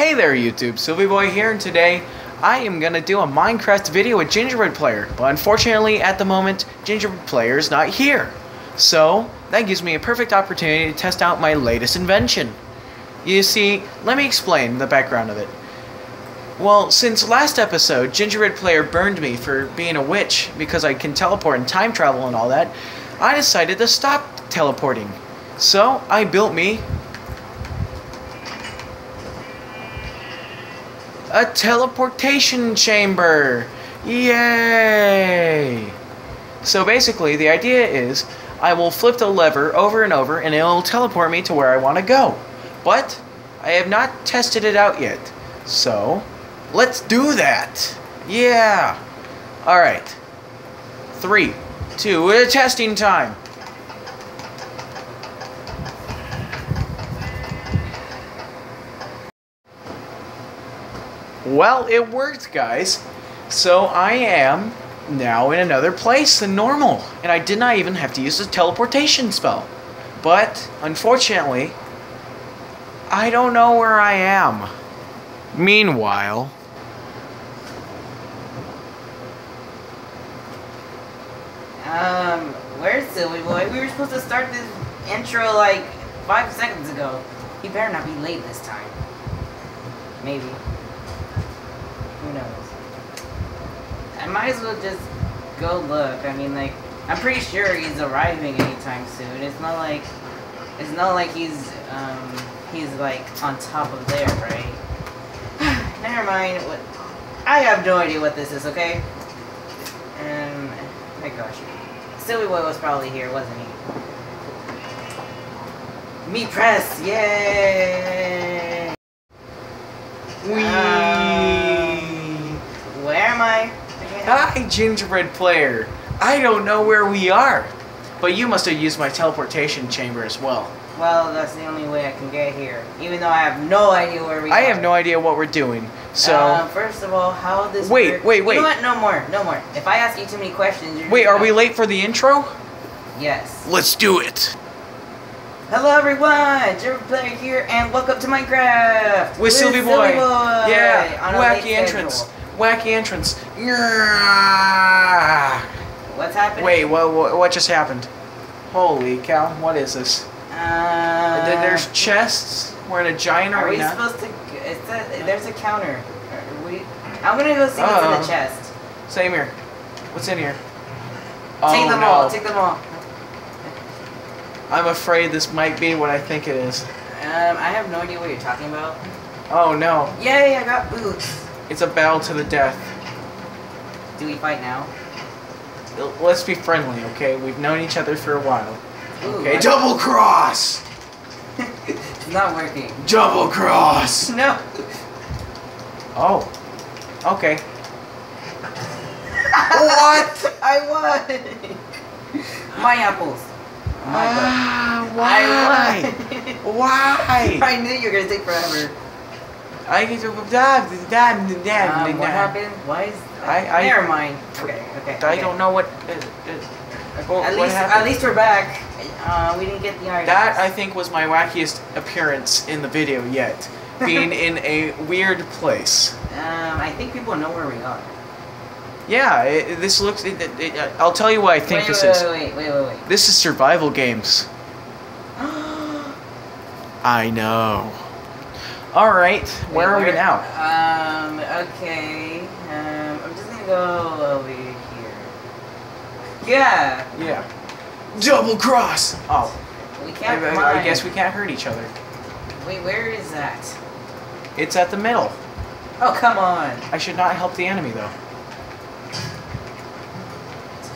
Hey there YouTube, Silveyboy here and today I am gonna do a Minecraft video with Gingerbread Player, but unfortunately at the moment Gingerbread Player is not here. So that gives me a perfect opportunity to test out my latest invention. You see, let me explain the background of it. Well, since last episode, Gingerbread Player burned me for being a witch because I can teleport and time travel and all that, I decided to stop teleporting. So I built me a teleportation chamber. Yay! So basically, the idea is I will flip the lever over and over and it will teleport me to where I want to go. But I have not tested it out yet. So, let's do that. Yeah. All right. Three, two, uh, testing time. Well, it worked, guys. So I am now in another place than normal. And I did not even have to use the teleportation spell. But, unfortunately, I don't know where I am. Meanwhile... Um, where's Silly Boy? We were supposed to start this intro like five seconds ago. He better not be late this time. Maybe. Who knows? I might as well just go look. I mean, like, I'm pretty sure he's arriving anytime soon. It's not like, it's not like he's, um, he's like on top of there, right? Never mind. What? I have no idea what this is. Okay. Um, my gosh. Silly Boy was probably here, wasn't he? Me press, yay! Whee! Um, where am I? Hi, gingerbread player. I don't know where we are. But you must have used my teleportation chamber as well. Well, that's the only way I can get here. Even though I have no idea where we are. I are. have no idea what we're doing. So, Um, first of all, how this Wait, work- wait, You wait. know what? No more, no more. If I ask you too many questions, you're wait, are we late for the intro? Yes. Let's do it. Hello everyone, Jerry Player here, and welcome to Minecraft With Silveyboy. Yeah, on a wacky entrance. schedule. Wacky entrance. What's happening? Wait, what, what, what just happened? Holy cow, what is this? Uh, There's chests. We're in a giant Are we supposed to? It's a, there's a counter. Are we? I'm gonna go see what's in the chest. Same here. What's in here? Take oh, them no. all. Take them all. I'm afraid this might be what I think it is. Um, I have no idea what you're talking about. Oh no, Yay! I got boots. It's a battle to the death. Do we fight now? Let's be friendly, okay? We've known each other for a while. Ooh, Okay, double cross! it's not working. Double cross! No. Oh. Okay. what? I won. My apples. My ah, I why? won. Why? I knew you were gonna take forever. I get to dab, dab, dab, Um, what happened? Why is? I- I- Never mind. Okay. Okay. I okay. don't know what. Uh, uh, what, At least, happened. at least we're back. Uh, we didn't get the items. That I think was my wackiest appearance in the video yet, being in a weird place. Um, I think people know where we are. Yeah, it, this looks. It, it, it, I'll tell you what I think wait, this wait, is. Wait, wait, wait, wait, This is survival games. I know. All right, where Wait, are we now? Um, okay. Um, I'm just gonna go over here. Yeah, Yeah. Double cross. Oh, we can't. I-. I guess we can't hurt each other. Wait, where is that? It's at the middle. Oh, come on. I should not help the enemy though.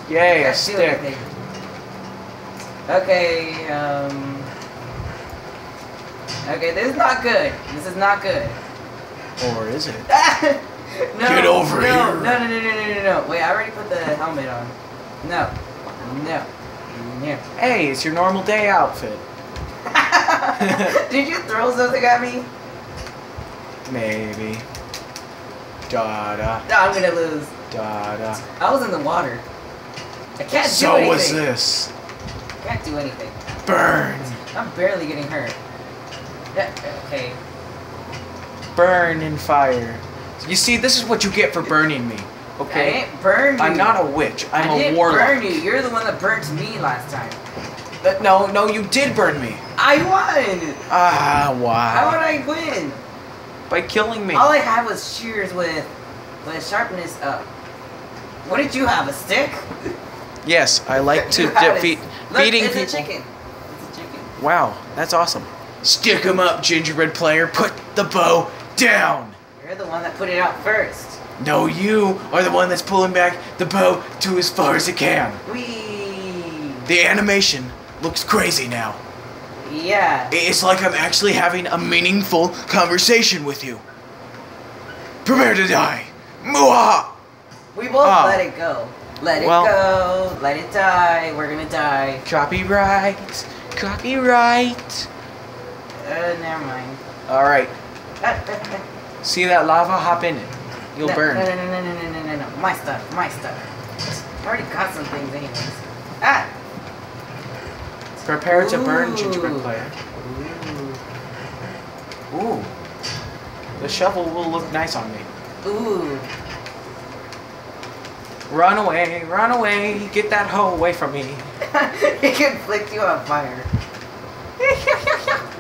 Yay, a stick. Okay, um. Okay, this is not good. This is not good. Or is it? no, Get over no, here. No, no, no, no, no, no, no. Wait, I already put the helmet on. No. No. No. Hey, it's your normal day outfit. Did you throw something at me? Maybe. Da da No, I'm gonna lose. da da. I was in the water. I can't do anything. So anything. was this. Can't do anything. Burn. I'm barely getting hurt. Okay. burn in fire. You see, this is what you get for burning me. Okay? didn't burn you. I'm not a witch. I'm I a didn't burn you. You're the one that burnt me last time. Uh, No, no, you did burn me. I won. Ah, How would? I win? By killing me. All I had was shears with, with sharpness up. What did you have? A stick? Yes, I like to You had a- defeat beating it's a chicken. It's a chicken. Wow, that's awesome. Stick 'em up, gingerbread player. Put the bow down. You're the one that put it out first. No, you are the one that's pulling back the bow to as far as it can. Wee. The animation looks crazy now. Yeah. It's like I'm actually having a meaningful conversation with you. Prepare to die. Mwah! We both ah. Oh. let it go. Let it Well- go. Let it die. We're gonna die. Copyright. Copyright. Uh, never mind. Alright, see that lava? Hop in it. You'll no, burn. No, no, no, no, no, no, no, no. My stuff. My stuff. I already got some things anyways. Ah. Prepare to burn, Ooh. gingerbread player. Ooh. Ooh. The shovel will look nice on me. Ooh. Run away, run away, get that hoe away from me. it can flick you on fire.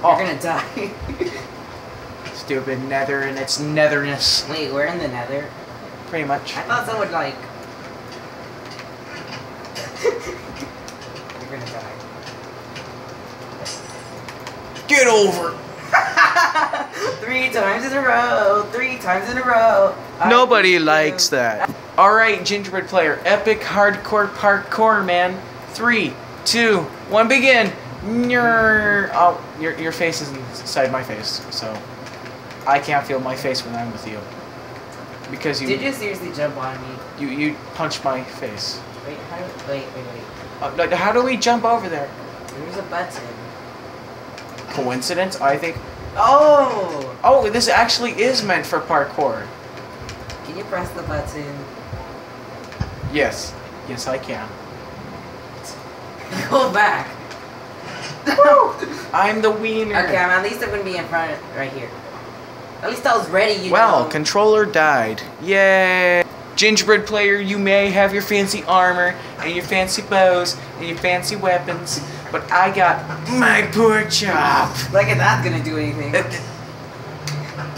Oh. You're gonna die. Stupid nether and its netherness. Wait, we're in the nether. Pretty much. I thought someone would like. You're gonna die. Get over. three times in a row. Three times in a row. I Nobody you. likes that. Alright, gingerbread player. Epic hardcore parkour, man. Three, two, one, begin. Nyeh. Oh, your, your face is inside my face, so I can't feel my face when I'm with you. Because you Did you seriously jump on me? you, you punched my face. Wait, how do, wait, wait, wait. Uh, how do we jump over there? There's a button. Coincidence? I think. Oh! Oh, this actually is meant for parkour. Can you press the button? Yes. Yes, I can. Go back. I'm the wiener. Okay, I'm, at least I'm gonna be in front of, right here. At least I was ready, you Well, know. controller died. Yay! Gingerbread player, you may have your fancy armor and your fancy bows and your fancy weapons, but I got my pork chop. Look at that's gonna do anything. Uh,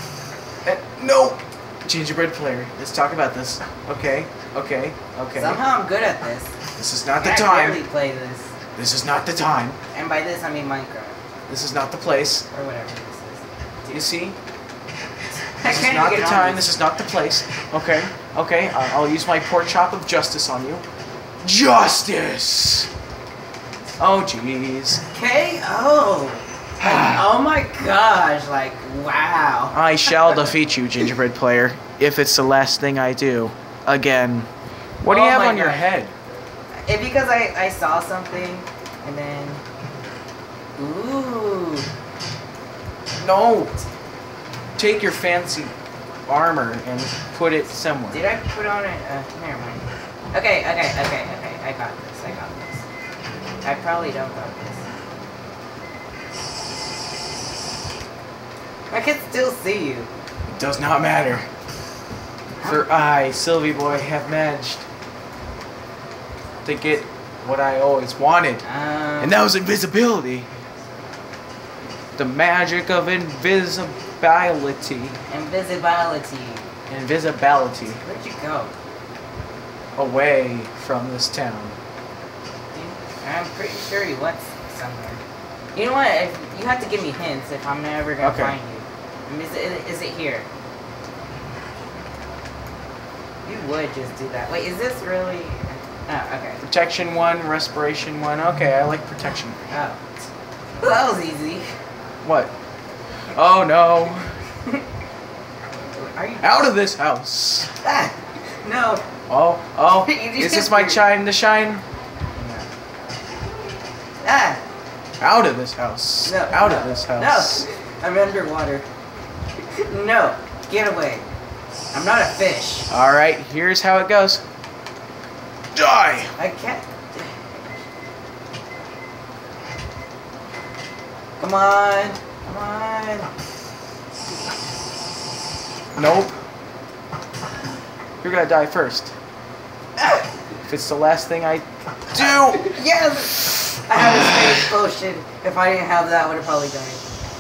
uh, no! Gingerbread player, let's talk about this. Okay, okay, okay. Somehow I'm good at this. This is not the I time. rarely play this. This is not the time. And by this I mean Minecraft. This is not the place. Or whatever this is. You see? This is can't the time. This is not the place. Okay, okay. I- I'll use my pork chop of justice on you. Justice. Oh jeez. KO! Like, oh my gosh, like, wow. I shall defeat you, gingerbread player, if it's the last thing I do. Again. What do oh you Oh have my on your head? It because I, I saw something and then. Ooh. No. Take your fancy armor and put it somewhere. Did I put on it? Uh, never mind. Okay, okay, okay, okay. I got this. I got this. I probably don't got this. I can still see you. It does not matter. For I, Silveyboy, have managed to get what I always wanted. Um, And that was invisibility. The magic of invisibility. invisibility. Invisibility. Where'd you go? Away from this town. I'm pretty sure you went somewhere. You know what? If, you have to give me hints if I'm never gonna Okay. find you. I mean, Is it, is it here? You would just do that. Wait, is this really? Oh, okay. Protection one, respiration one. Okay, I like protection. Oh, well, that was easy. What? Oh no. Are you? Out of this house. Ah, no. Oh, oh. Is this my chime to shine? Ah, Out of this house. no. Out no, of this house. No, I'm underwater. No, get away. I'm not a fish. Alright, here's how it goes. Die! I can't. Come on, come on. Nope. You're gonna die first. If it's the last thing I do. Yes! I have a space potion. If I didn't have that, I would have probably died.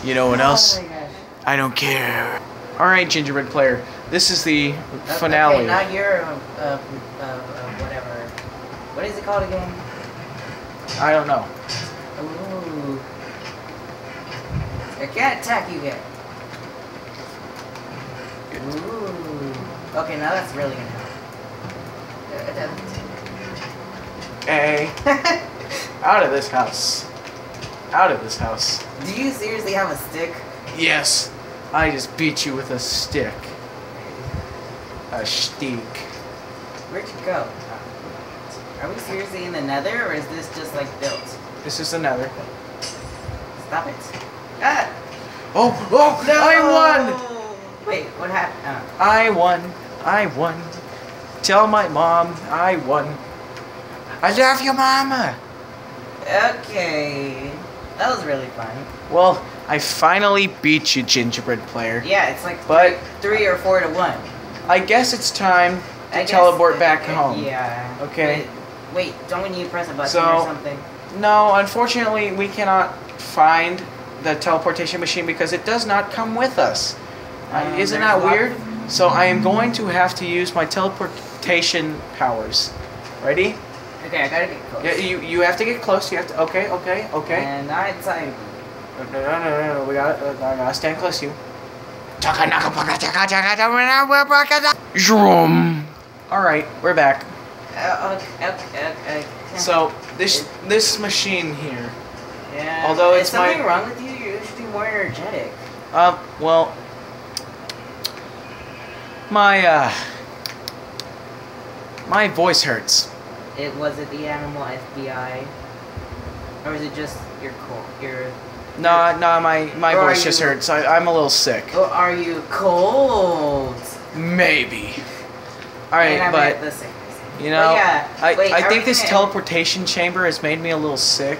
You know what else? Oh my gosh. I don't care. All right, gingerbread player. This is the finale. Okay, now you're uh, uh, uh, whatever. What is it called again? I don't know. Ooh. I can't attack you yet. Ooh. Okay, now that's really gonna help. Hey, out of this house. Out of this house. Do you seriously have a stick? Yes, I just beat you with a stick. A stick. Where'd you go? Are we seriously in the nether, or is this just like built? This is another. Stop it. Ah! Oh, oh, I won! Wait, what happened? I won. I won. Tell my mom I won. I love you, mama. Oh. Okay. That was really fun. Well, I finally beat you, gingerbread player. Yeah, it's like But- three or four to one. I guess it's time to I guess- teleport back uh, home. Yeah. Okay. Wait, don't we need to press a button So- or something? No, unfortunately, we cannot find the teleportation machine because it does not come with us. Um, isn't that weird? So I am going to have to use my teleportation powers. Ready? Okay, I gotta get close. Yeah, you you have to get close. You have to. Okay, okay, okay. And now it's like. No, no, no, no, no. We got. Uh, I gotta stand close to you. Zoom. All right, we're back. Uh, okay, okay, okay. So this this machine here. Yeah. although is it's my- something wrong with you? You should be more energetic. Um. Well. My uh. My voice hurts. It was it the animal FBI, or is it just your cold? Your No, no, my my voice just you- hurts. I, I'm a little sick. or are you cold? Maybe. All right, but meant the sickness. You know, yeah, I wait, I think this gonna- teleportation chamber has made me a little sick.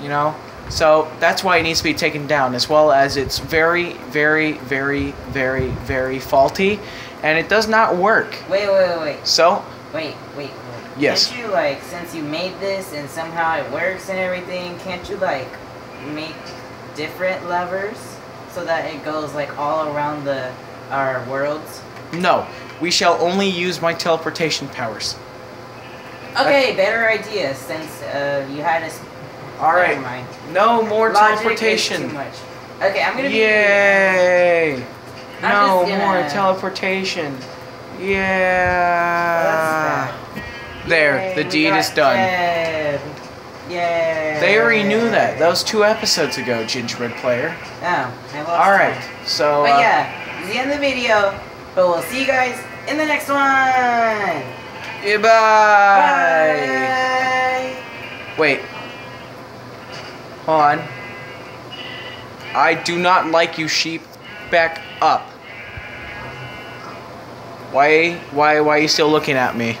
You know, so that's why it needs to be taken down, as well as it's very, very, very, very, very faulty, and it does not work. Wait, wait, wait, wait, So wait, wait, wait. Yes. Can't you like, since you made this and somehow it works and everything, can't you like make different levers so that it goes like all around the our worlds? no, we shall only use my teleportation powers. Okay, better idea since uh, you had us. All right. Mind. No more Logic teleportation. Too much. Okay, I'm gonna be. Yay! I'm no gonna- more teleportation. Yeah. There, the deed is done. Jed. Yay. They already knew that. That was two episodes ago, Gingerbread Player. Oh, I lost All right, time. so. But uh, yeah, it's the end of the video. But we'll see you guys in the next one. Goodbye. Bye. Wait. Hold on. I do not like you, sheep. Back up. Why? Why? Why are you still looking at me?